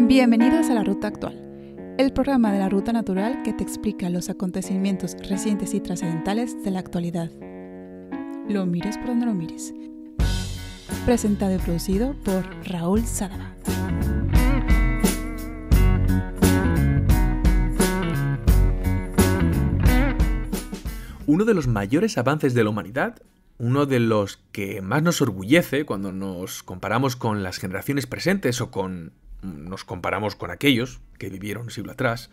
Bienvenidos a La Ruta Actual, el programa de la Ruta Natural que te explica los acontecimientos recientes y trascendentales de la actualidad. Lo mires por donde lo mires. Presentado y producido por Raúl Sadaba. Uno de los mayores avances de la humanidad, uno de los que más nos orgullece cuando nos comparamos con las generaciones presentes o con nos comparamos con aquellos que vivieron siglo atrás,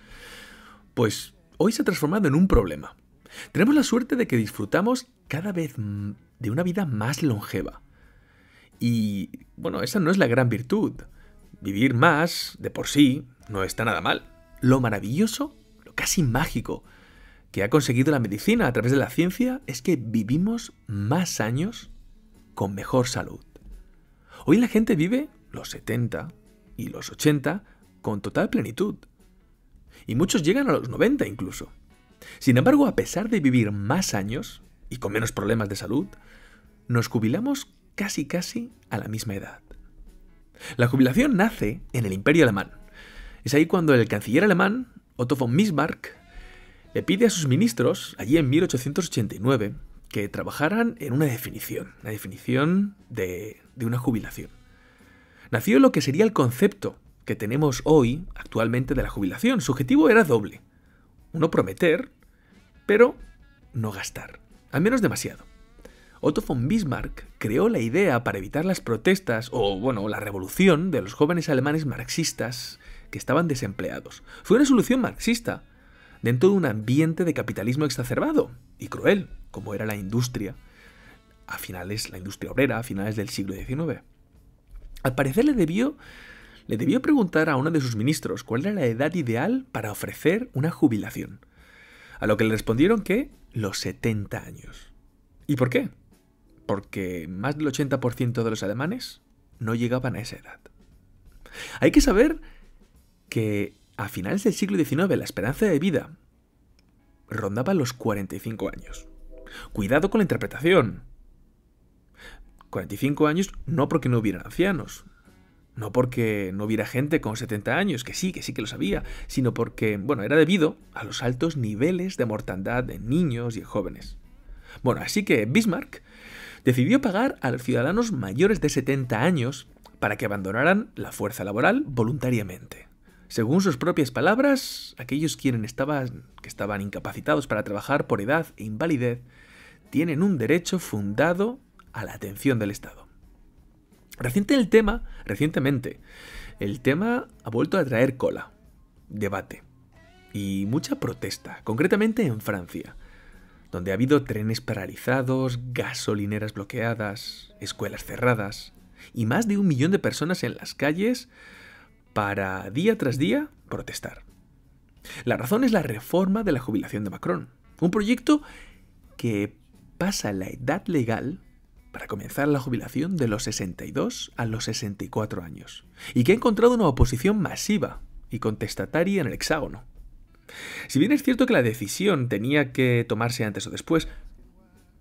pues hoy se ha transformado en un problema. Tenemos la suerte de que disfrutamos cada vez de una vida más longeva. Y bueno, esa no es la gran virtud. Vivir más, de por sí, no está nada mal. Lo maravilloso, lo casi mágico, que ha conseguido la medicina a través de la ciencia es que vivimos más años con mejor salud. Hoy la gente vive los 70, y los 80 con total plenitud. Y muchos llegan a los 90 incluso. Sin embargo, a pesar de vivir más años y con menos problemas de salud, nos jubilamos casi casi a la misma edad. La jubilación nace en el Imperio Alemán. Es ahí cuando el canciller alemán, Otto von Bismarck, le pide a sus ministros, allí en 1889, que trabajaran en una definición, una definición de, de una jubilación nació lo que sería el concepto que tenemos hoy, actualmente, de la jubilación. Su objetivo era doble. Uno, prometer, pero no gastar. Al menos demasiado. Otto von Bismarck creó la idea para evitar las protestas o, bueno, la revolución de los jóvenes alemanes marxistas que estaban desempleados. Fue una solución marxista dentro de un ambiente de capitalismo exacerbado y cruel, como era la industria a finales, la industria obrera a finales del siglo XIX. Al parecer le debió, le debió preguntar a uno de sus ministros cuál era la edad ideal para ofrecer una jubilación. A lo que le respondieron que los 70 años. ¿Y por qué? Porque más del 80% de los alemanes no llegaban a esa edad. Hay que saber que a finales del siglo XIX la esperanza de vida rondaba los 45 años. Cuidado con la interpretación. 45 años no porque no hubieran ancianos, no porque no hubiera gente con 70 años, que sí, que sí que lo sabía, sino porque, bueno, era debido a los altos niveles de mortandad en niños y jóvenes. Bueno, así que Bismarck decidió pagar a los ciudadanos mayores de 70 años para que abandonaran la fuerza laboral voluntariamente. Según sus propias palabras, aquellos quienes estaban, que estaban incapacitados para trabajar por edad e invalidez tienen un derecho fundado a la atención del Estado. Reciente el tema, recientemente, el tema ha vuelto a traer cola, debate y mucha protesta, concretamente en Francia, donde ha habido trenes paralizados, gasolineras bloqueadas, escuelas cerradas y más de un millón de personas en las calles para día tras día protestar. La razón es la reforma de la jubilación de Macron, un proyecto que pasa la edad legal para comenzar la jubilación de los 62 a los 64 años, y que ha encontrado una oposición masiva y contestataria en el hexágono. Si bien es cierto que la decisión tenía que tomarse antes o después,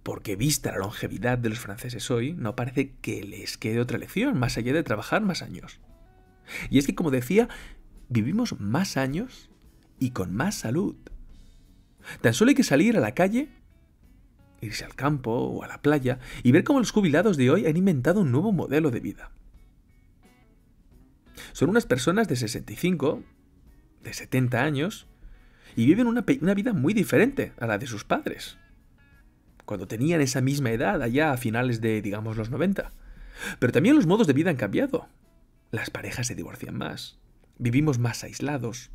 porque vista la longevidad de los franceses hoy, no parece que les quede otra lección más allá de trabajar más años. Y es que, como decía, vivimos más años y con más salud. Tan solo hay que salir a la calle irse al campo o a la playa y ver cómo los jubilados de hoy han inventado un nuevo modelo de vida. Son unas personas de 65, de 70 años, y viven una, vida muy diferente a la de sus padres, cuando tenían esa misma edad, allá a finales de, digamos, los 90. Pero también los modos de vida han cambiado. Las parejas se divorcian más, vivimos más aislados,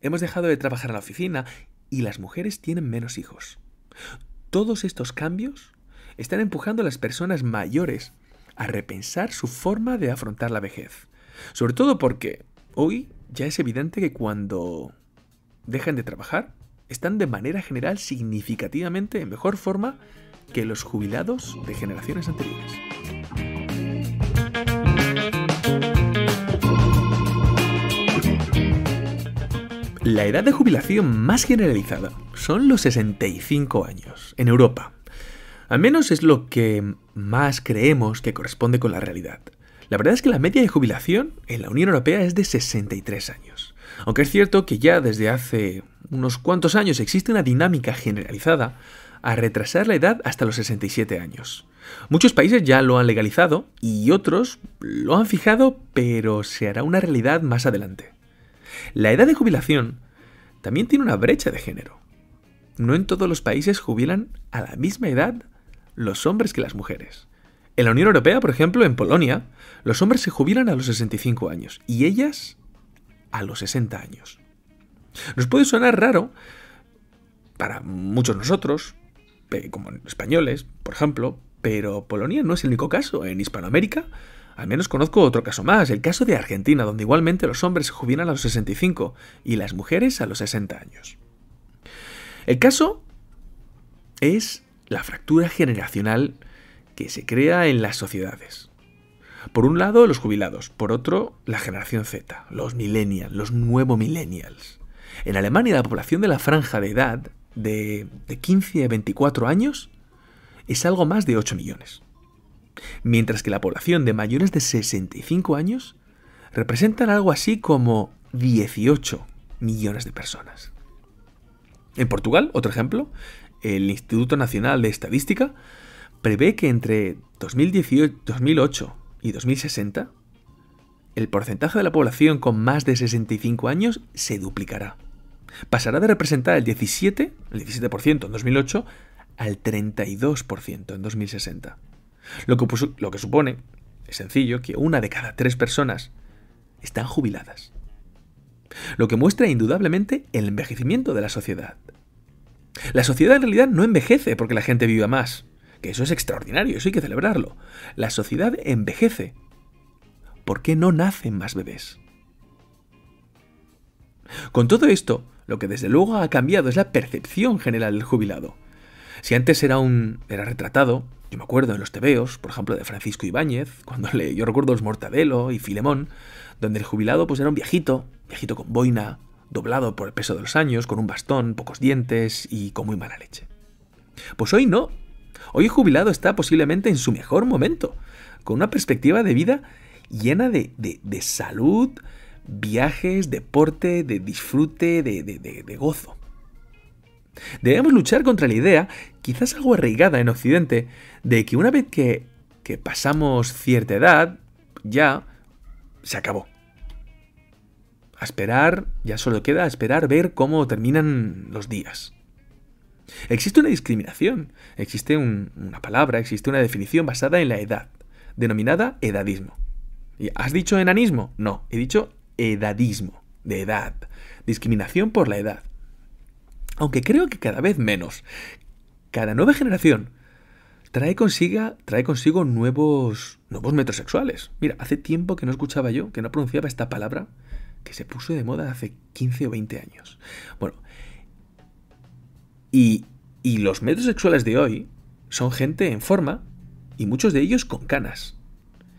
hemos dejado de trabajar en la oficina y las mujeres tienen menos hijos. Todos estos cambios están empujando a las personas mayores a repensar su forma de afrontar la vejez. Sobre todo porque hoy ya es evidente que cuando dejan de trabajar, están de manera general significativamente en mejor forma que los jubilados de generaciones anteriores. La edad de jubilación más generalizada son los 65 años, en Europa. Al menos es lo que más creemos que corresponde con la realidad. La verdad es que la media de jubilación en la Unión Europea es de 63 años. Aunque es cierto que ya desde hace unos cuantos años existe una dinámica generalizada a retrasar la edad hasta los 67 años. Muchos países ya lo han legalizado y otros lo han fijado, pero se hará una realidad más adelante. La edad de jubilación también tiene una brecha de género. No en todos los países jubilan a la misma edad los hombres que las mujeres. En la Unión Europea, por ejemplo, en Polonia, los hombres se jubilan a los 65 años y ellas a los 60 años. Nos puede sonar raro para muchos nosotros, como españoles, por ejemplo, pero Polonia no es el único caso. En Hispanoamérica, al menos conozco otro caso más, el caso de Argentina, donde igualmente los hombres se jubilan a los 65 y las mujeres a los 60 años. El caso es la fractura generacional que se crea en las sociedades. Por un lado, los jubilados, por otro, la generación Z, los millennials, los nuevos millennials. En Alemania la población de la franja de edad de, de 15 a 24 años es algo más de 8 millones. Mientras que la población de mayores de 65 años representan algo así como 18 millones de personas. En Portugal, otro ejemplo, el Instituto Nacional de Estadística prevé que entre 2008 y 2060 el porcentaje de la población con más de 65 años se duplicará. Pasará de representar el 17, el 17% en 2008 al 32% en 2060. Lo que, lo que supone, es sencillo, que una de cada tres personas están jubiladas. Lo que muestra indudablemente el envejecimiento de la sociedad. La sociedad en realidad no envejece porque la gente viva más, que eso es extraordinario, eso hay que celebrarlo. La sociedad envejece. ¿Por qué no nacen más bebés? Con todo esto, lo que desde luego ha cambiado es la percepción general del jubilado. Si antes era un era retratado, me acuerdo en los tebeos, por ejemplo, de Francisco Ibáñez, cuando le, yo recuerdo los Mortadelo y Filemón, donde el jubilado pues era un viejito, viejito con boina, doblado por el peso de los años, con un bastón, pocos dientes y con muy mala leche. Pues hoy no. Hoy el jubilado está posiblemente en su mejor momento, con una perspectiva de vida llena de, de salud, viajes, deporte, de disfrute, de, de, gozo. Debemos luchar contra la idea, quizás algo arraigada en Occidente, de que una vez que, que pasamos cierta edad, ya se acabó. A esperar, ya solo queda esperar ver cómo terminan los días. Existe una discriminación, existe una palabra, existe una definición basada en la edad, denominada edadismo. ¿Has dicho enanismo? No, he dicho edadismo, de edad, discriminación por la edad. Aunque creo que cada vez menos. Cada nueva generación trae, trae consigo nuevos, nuevos metrosexuales. Mira, hace tiempo que no escuchaba yo, que no pronunciaba esta palabra, que se puso de moda hace 15 o 20 años. Bueno, y, y los metrosexuales de hoy son gente en forma y muchos de ellos con canas.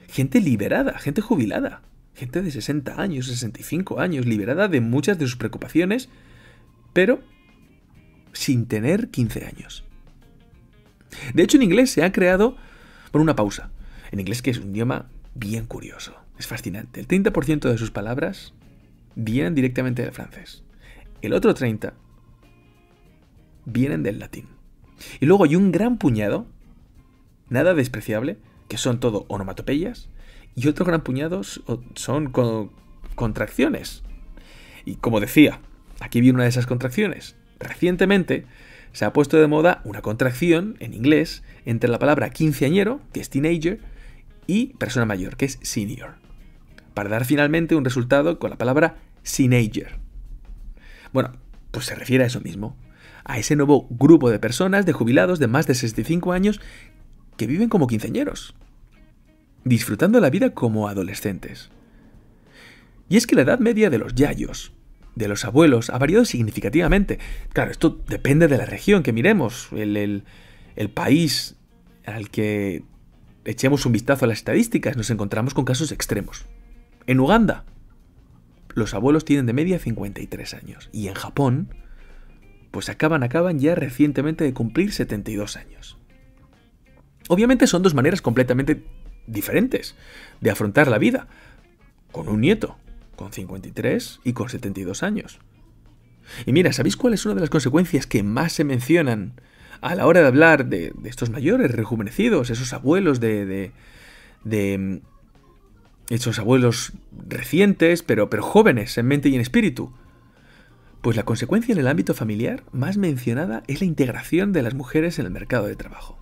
Gente liberada, gente jubilada. Gente de 60 años, 65 años, liberada de muchas de sus preocupaciones, pero sin tener 15 años. De hecho, en inglés se ha creado por una pausa. En inglés que es un idioma bien curioso. Es fascinante. El 30% de sus palabras vienen directamente del francés. El otro 30% vienen del latín. Y luego hay un gran puñado, nada despreciable, que son todo onomatopeyas, y otro gran puñado son contracciones. Y como decía, aquí viene una de esas contracciones. Recientemente se ha puesto de moda una contracción en inglés entre la palabra quinceañero, que es teenager, y persona mayor, que es senior, para dar finalmente un resultado con la palabra seenager. Bueno, pues se refiere a eso mismo, a ese nuevo grupo de personas, de jubilados de más de 65 años, que viven como quinceañeros disfrutando la vida como adolescentes. Y es que la edad media de los yayos, de los abuelos, ha variado significativamente. Claro, esto depende de la región que miremos, el, país al que echemos un vistazo a las estadísticas, nos encontramos con casos extremos. En Uganda, los abuelos tienen de media 53 años. Y en Japón, pues acaban, acaban ya recientemente de cumplir 72 años. Obviamente son dos maneras completamente diferentes de afrontar la vida, con un nieto, con 53 y con 72 años. Y mira, ¿sabéis cuál es una de las consecuencias que más se mencionan a la hora de hablar de, estos mayores rejuvenecidos, esos abuelos de, de, de mm, esos abuelos recientes, pero, pero jóvenes en mente y en espíritu? Pues la consecuencia en el ámbito familiar más mencionada es la integración de las mujeres en el mercado de trabajo.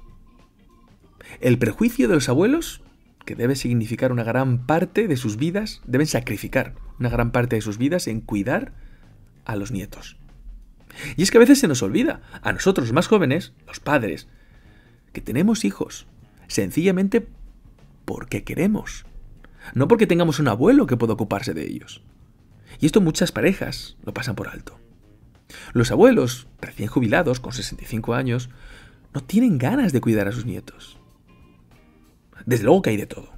El prejuicio de los abuelos, que debe significar una gran parte de sus vidas, deben sacrificar una gran parte de sus vidas en cuidar a los nietos. Y es que a veces se nos olvida, a nosotros más jóvenes, los padres, que tenemos hijos, sencillamente porque queremos, no porque tengamos un abuelo que pueda ocuparse de ellos. Y esto muchas parejas lo pasan por alto. Los abuelos, recién jubilados, con 65 años, no tienen ganas de cuidar a sus nietos. Desde luego que hay de todo.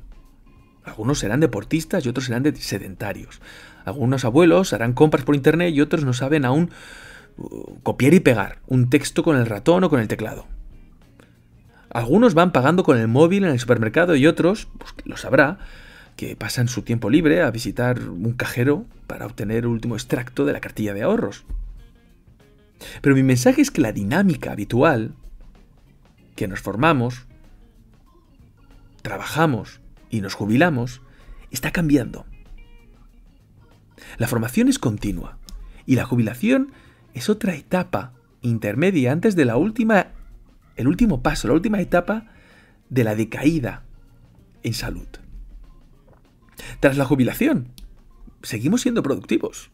Algunos serán deportistas y otros serán sedentarios. Algunos abuelos harán compras por internet y otros no saben aún uh, copiar y pegar un texto con el ratón o con el teclado. Algunos van pagando con el móvil en el supermercado y otros, pues lo sabrá, que pasan su tiempo libre a visitar un cajero para obtener el último extracto de la cartilla de ahorros. Pero mi mensaje es que la dinámica habitual que nos formamos, trabajamos y nos jubilamos está cambiando. La formación es continua y la jubilación es otra etapa intermedia antes de la última, el último paso, la última etapa de la decaída en salud. Tras la jubilación, seguimos siendo productivos.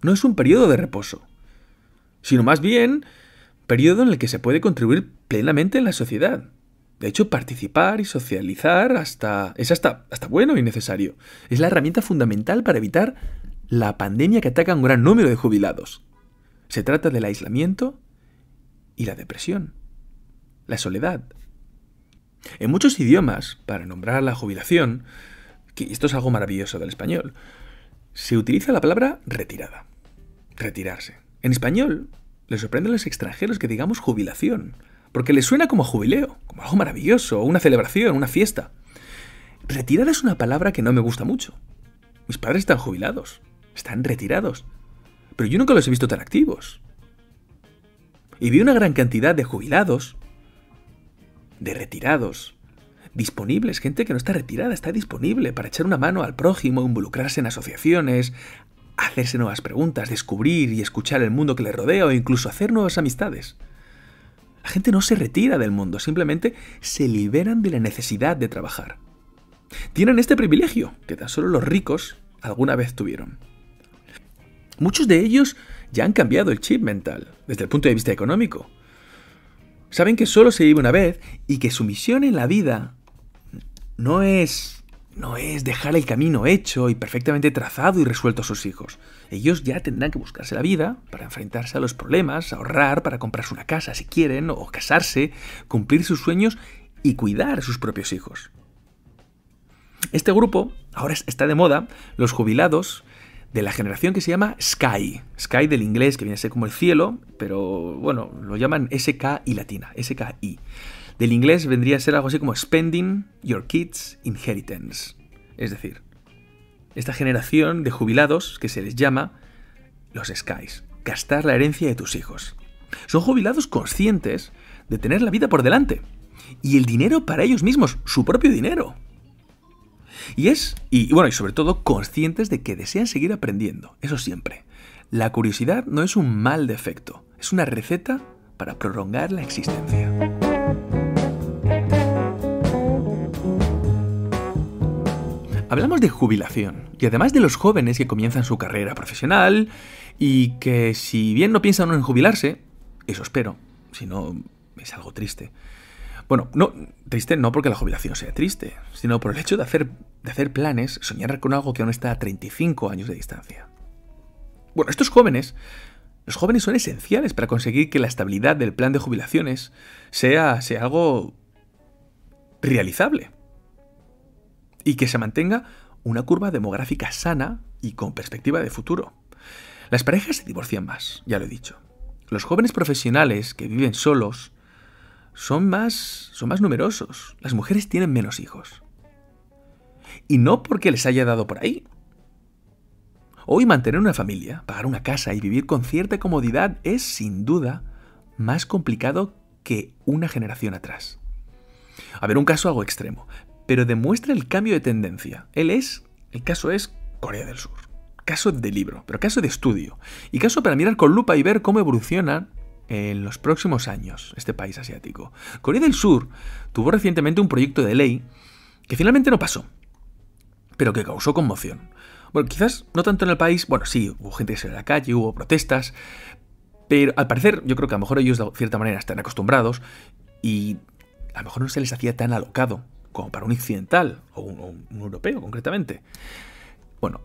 No es un periodo de reposo, sino más bien periodo en el que se puede contribuir plenamente en la sociedad. De hecho, participar y socializar hasta, es hasta, hasta bueno y necesario. Es la herramienta fundamental para evitar la pandemia que ataca a un gran número de jubilados. Se trata del aislamiento y la depresión, la soledad. En muchos idiomas, para nombrar la jubilación, que esto es algo maravilloso del español, se utiliza la palabra retirada. Retirarse. En español, les sorprende a los extranjeros que digamos jubilación, porque les suena como jubileo, como algo maravilloso, una celebración, una fiesta. Retirada es una palabra que no me gusta mucho. Mis padres están jubilados, están retirados, pero yo nunca los he visto tan activos. Y vi una gran cantidad de jubilados, de retirados, disponibles, gente que no está retirada, está disponible para echar una mano al prójimo, involucrarse en asociaciones, hacerse nuevas preguntas, descubrir y escuchar el mundo que le rodea o incluso hacer nuevas amistades. La gente no se retira del mundo, simplemente se liberan de la necesidad de trabajar. Tienen este privilegio que tan solo los ricos alguna vez tuvieron. Muchos de ellos ya han cambiado el chip mental desde el punto de vista económico. Saben que solo se vive una vez y que su misión en la vida no es no es dejar el camino hecho y perfectamente trazado y resuelto a sus hijos. Ellos ya tendrán que buscarse la vida para enfrentarse a los problemas, ahorrar para comprarse una casa si quieren, o casarse, cumplir sus sueños y cuidar a sus propios hijos. Este grupo ahora está de moda, los jubilados de la generación que se llama Sky. Sky del inglés, que viene a ser como el cielo, pero bueno, lo llaman SK y latina, SKI. Del inglés vendría a ser algo así como Spending Your Kids Inheritance. Es decir, esta generación de jubilados que se les llama los Skies. Gastar la herencia de tus hijos. Son jubilados conscientes de tener la vida por delante. Y el dinero para ellos mismos, su propio dinero. Y es, y bueno, y sobre todo conscientes de que desean seguir aprendiendo, eso siempre. La curiosidad no es un mal defecto, es una receta para prolongar la existencia. Hablamos de jubilación y además de los jóvenes que comienzan su carrera profesional y que si bien no piensan en jubilarse, eso espero, si no es algo triste. Bueno, no, triste no porque la jubilación sea triste, sino por el hecho de hacer, de hacer planes, soñar con algo que aún está a 35 años de distancia. Bueno, estos jóvenes, los jóvenes son esenciales para conseguir que la estabilidad del plan de jubilaciones sea, sea algo realizable y que se mantenga una curva demográfica sana y con perspectiva de futuro. Las parejas se divorcian más, ya lo he dicho. Los jóvenes profesionales que viven solos son más, son más numerosos. Las mujeres tienen menos hijos. Y no porque les haya dado por ahí. Hoy mantener una familia, pagar una casa y vivir con cierta comodidad es sin duda más complicado que una generación atrás. A ver, un caso algo extremo, pero demuestra el cambio de tendencia. Él es, el caso es Corea del Sur. Caso de libro, pero caso de estudio. Y caso para mirar con lupa y ver cómo evoluciona en los próximos años este país asiático. Corea del Sur tuvo recientemente un proyecto de ley que finalmente no pasó, pero que causó conmoción. Bueno, quizás no tanto en el país, bueno, sí, hubo gente que salió a la calle, hubo protestas, pero al parecer yo creo que a lo mejor ellos de cierta manera están acostumbrados y a lo mejor no se les hacía tan alocado como para un occidental o un, europeo concretamente. Bueno,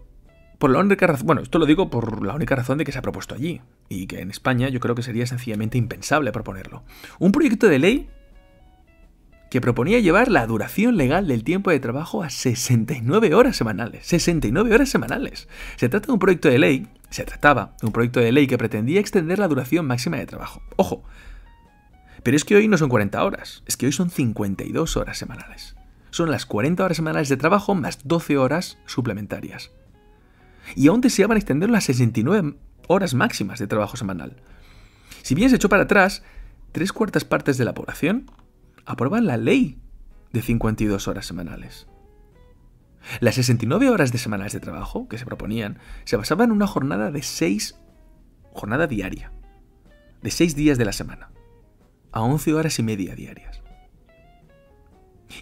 por la única razón, bueno, esto lo digo por la única razón de que se ha propuesto allí y que en España yo creo que sería sencillamente impensable proponerlo. Un proyecto de ley que proponía llevar la duración legal del tiempo de trabajo a 69 horas semanales. 69 horas semanales. Se trata de un proyecto de ley, se trataba de un proyecto de ley que pretendía extender la duración máxima de trabajo. Ojo, pero es que hoy no son 40 horas, es que hoy son 52 horas semanales. Son las 40 horas semanales de trabajo más 12 horas suplementarias. Y aún deseaban extender las 69 horas máximas de trabajo semanal. Si bien se echó para atrás, tres cuartas partes de la población aprueban la ley de 52 horas semanales. Las 69 horas de semanales de trabajo que se proponían se basaban en una jornada de 6 jornada diaria, de 6 días de la semana a 11 horas y media diarias.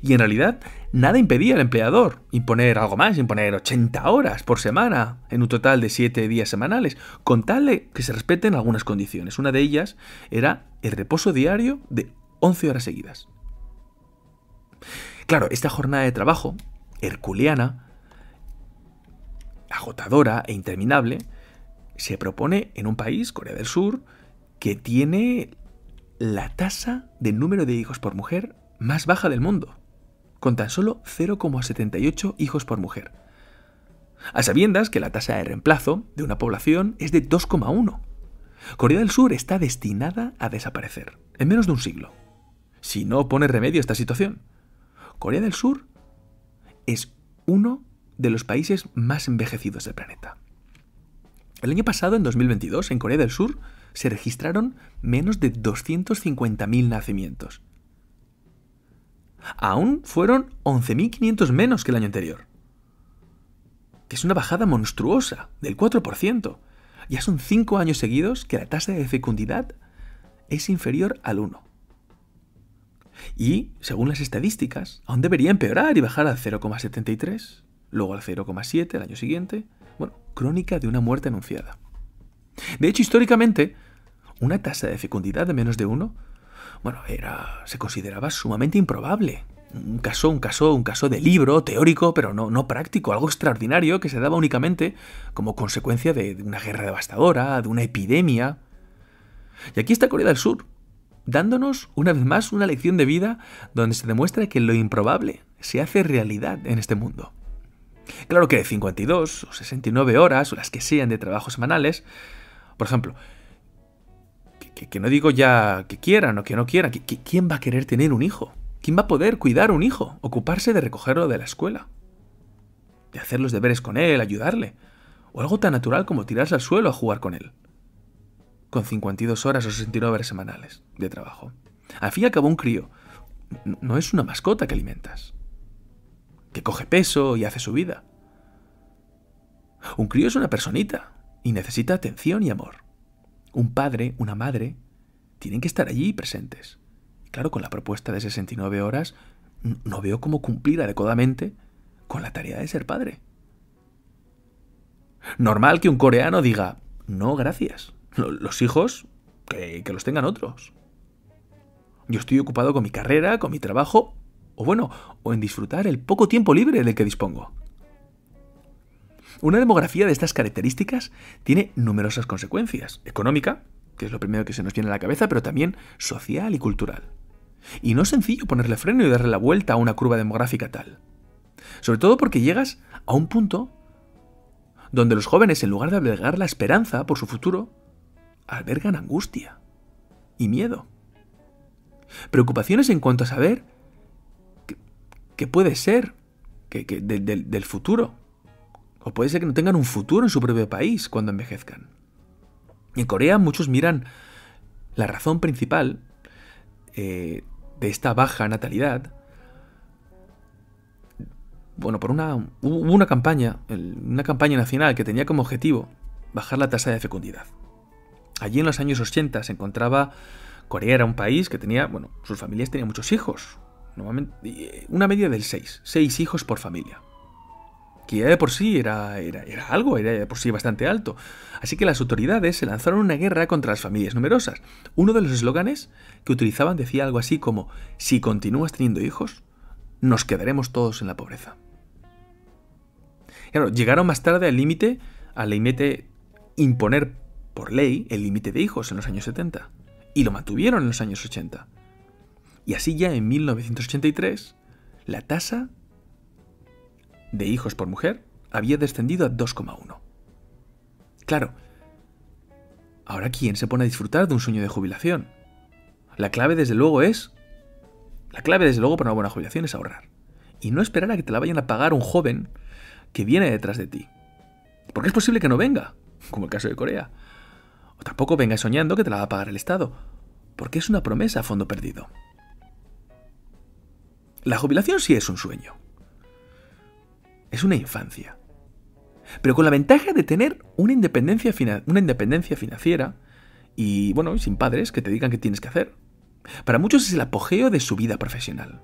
Y en realidad, nada impedía al empleador imponer algo más, imponer 80 horas por semana en un total de 7 días semanales, con tal que se respeten algunas condiciones. Una de ellas era el reposo diario de 11 horas seguidas. Claro, esta jornada de trabajo, herculeana, agotadora e interminable, se propone en un país, Corea del Sur, que tiene la tasa de número de hijos por mujer más baja del mundo, con tan solo 0,78 hijos por mujer. A sabiendas que la tasa de reemplazo de una población es de 2,1. Corea del Sur está destinada a desaparecer en menos de un siglo, si no pone remedio a esta situación. Corea del Sur es uno de los países más envejecidos del planeta. El año pasado, en 2022, en Corea del Sur, se registraron menos de 250.000 nacimientos. Aún fueron 11.500 menos que el año anterior. Que es una bajada monstruosa, del 4%. Ya son 5 años seguidos que la tasa de fecundidad es inferior al 1. Y, según las estadísticas, aún debería empeorar y bajar al 0,73, luego al 0,7 el año siguiente. Bueno, crónica de una muerte anunciada. De hecho, históricamente, una tasa de fecundidad de menos de uno, bueno, era, se consideraba sumamente improbable. Un caso, un caso, un caso de libro, teórico, pero no, no práctico, algo extraordinario que se daba únicamente como consecuencia de, de una guerra devastadora, de una epidemia. Y aquí está Corea del Sur, dándonos una vez más una lección de vida donde se demuestra que lo improbable se hace realidad en este mundo. Claro que 52 o 69 horas, o las que sean de trabajos semanales, por ejemplo, que, no digo ya que quieran o que no quieran, ¿quién va a querer tener un hijo? ¿Quién va a poder cuidar un hijo? Ocuparse de recogerlo de la escuela, de hacer los deberes con él, ayudarle, o algo tan natural como tirarse al suelo a jugar con él, con 52 horas o 69 horas semanales de trabajo. Al fin y al cabo un crío no es una mascota que alimentas, que coge peso y hace su vida. Un crío es una personita y necesita atención y amor. Un padre, una madre, tienen que estar allí presentes. Claro, con la propuesta de 69 horas, no veo cómo cumplir adecuadamente con la tarea de ser padre. Normal que un coreano diga, no, gracias. Los hijos, que, que los tengan otros. Yo estoy ocupado con mi carrera, con mi trabajo, o bueno, o en disfrutar el poco tiempo libre del que dispongo. Una demografía de estas características tiene numerosas consecuencias. Económica, que es lo primero que se nos viene a la cabeza, pero también social y cultural. Y no es sencillo ponerle freno y darle la vuelta a una curva demográfica tal. Sobre todo porque llegas a un punto donde los jóvenes, en lugar de albergar la esperanza por su futuro, albergan angustia y miedo. Preocupaciones en cuanto a saber qué puede ser que, del futuro. O puede ser que no tengan un futuro en su propio país cuando envejezcan. En Corea muchos miran la razón principal eh, de esta baja natalidad. Bueno, por una, hubo una campaña, una campaña nacional que tenía como objetivo bajar la tasa de fecundidad. Allí en los años 80 se encontraba, Corea era un país que tenía, bueno, sus familias tenían muchos hijos, eh, una media del 6, 6 hijos por familia. Que ya de por sí era, era, era, algo, era de por sí bastante alto. Así que las autoridades se lanzaron una guerra contra las familias numerosas. Uno de los eslóganes que utilizaban decía algo así como, si continúas teniendo hijos, nos quedaremos todos en la pobreza. Claro, llegaron más tarde al límite, al límite imponer por ley el límite de hijos en los años 70. Y lo mantuvieron en los años 80. Y así ya en 1983, la tasa de hijos por mujer había descendido a 2,1. Claro, ahora ¿quién se pone a disfrutar de un sueño de jubilación? La clave desde luego es... La clave desde luego para una buena jubilación es ahorrar. Y no esperar a que te la vayan a pagar un joven que viene detrás de ti. Porque es posible que no venga, como el caso de Corea. O tampoco venga soñando que te la va a pagar el Estado, porque es una promesa a fondo perdido. La jubilación sí es un sueño. Es una infancia. Pero con la ventaja de tener una independencia, una independencia financiera y, bueno, sin padres que te digan qué tienes que hacer. Para muchos es el apogeo de su vida profesional.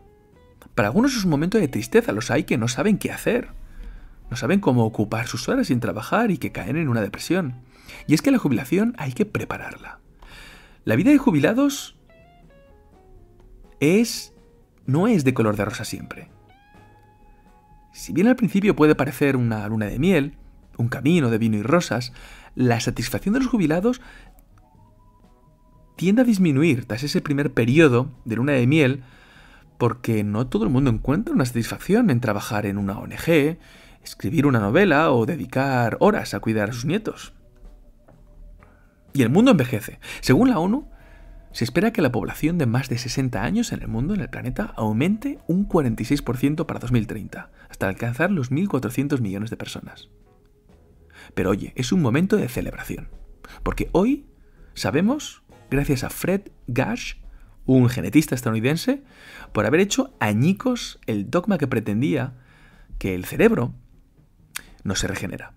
Para algunos es un momento de tristeza, los hay que no saben qué hacer. No saben cómo ocupar sus horas sin trabajar y que caen en una depresión. Y es que la jubilación hay que prepararla. La vida de jubilados es no es de color de rosa siempre. Si bien al principio puede parecer una luna de miel, un camino de vino y rosas, la satisfacción de los jubilados tiende a disminuir tras ese primer periodo de luna de miel porque no todo el mundo encuentra una satisfacción en trabajar en una ONG, escribir una novela o dedicar horas a cuidar a sus nietos. Y el mundo envejece. Según la ONU, se espera que la población de más de 60 años en el mundo, en el planeta, aumente un 46% para 2030, hasta alcanzar los 1.400 millones de personas. Pero oye, es un momento de celebración, porque hoy sabemos, gracias a Fred Gash, un genetista estadounidense, por haber hecho añicos el dogma que pretendía que el cerebro no se regenera.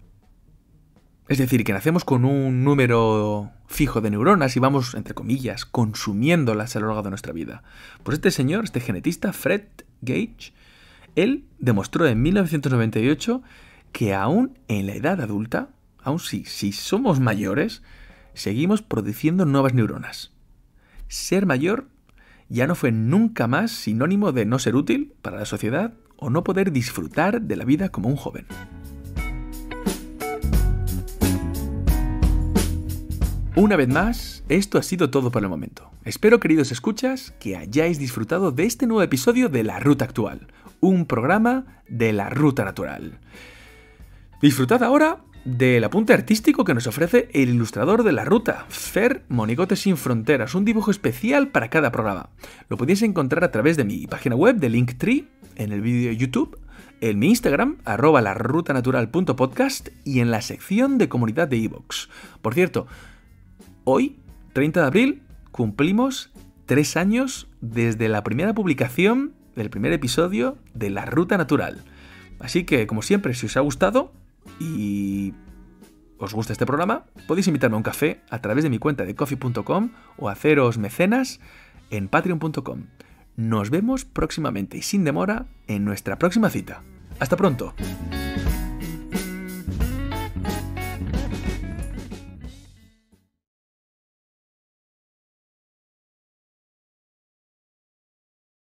Es decir, que nacemos con un número fijo de neuronas y vamos, entre comillas, consumiéndolas a lo largo de nuestra vida. Pues este señor, este genetista, Fred Gage, él demostró en 1998 que aún en la edad adulta, aún si, si somos mayores, seguimos produciendo nuevas neuronas. Ser mayor ya no fue nunca más sinónimo de no ser útil para la sociedad o no poder disfrutar de la vida como un joven. Una vez más, esto ha sido todo por el momento. Espero, queridos escuchas, que hayáis disfrutado de este nuevo episodio de La Ruta Actual, un programa de la Ruta Natural. Disfrutad ahora del apunte artístico que nos ofrece el ilustrador de la ruta, Fer Monigote Sin Fronteras, un dibujo especial para cada programa. Lo podéis encontrar a través de mi página web de Linktree, en el vídeo de YouTube, en mi Instagram, arroba larutanatural.podcast y en la sección de comunidad de iVoox. Por cierto, Hoy, 30 de abril, cumplimos tres años desde la primera publicación del primer episodio de La Ruta Natural. Así que, como siempre, si os ha gustado y os gusta este programa, podéis invitarme a un café a través de mi cuenta de coffee.com o haceros mecenas en patreon.com. Nos vemos próximamente y sin demora en nuestra próxima cita. Hasta pronto.